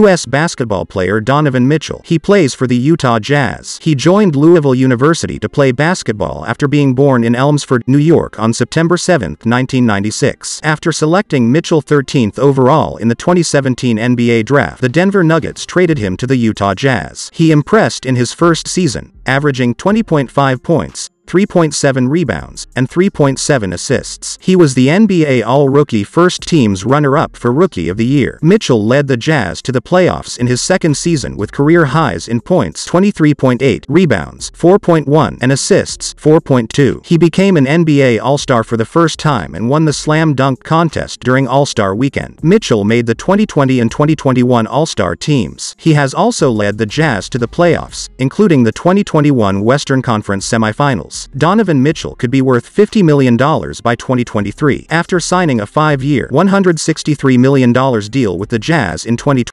U.S. basketball player Donovan Mitchell. He plays for the Utah Jazz. He joined Louisville University to play basketball after being born in Elmsford, New York on September 7, 1996. After selecting Mitchell 13th overall in the 2017 NBA Draft, the Denver Nuggets traded him to the Utah Jazz. He impressed in his first season, averaging 20.5 points, 3.7 rebounds, and 3.7 assists. He was the NBA All-Rookie First Team's runner-up for Rookie of the Year. Mitchell led the Jazz to the playoffs in his second season with career highs in points 23.8, rebounds 4.1, and assists 4.2. He became an NBA All-Star for the first time and won the Slam Dunk contest during All-Star Weekend. Mitchell made the 2020 and 2021 All-Star teams. He has also led the Jazz to the playoffs, including the 2021 Western Conference semifinals. Donovan Mitchell could be worth $50 million by 2023 after signing a five-year, $163 million deal with the Jazz in 2020.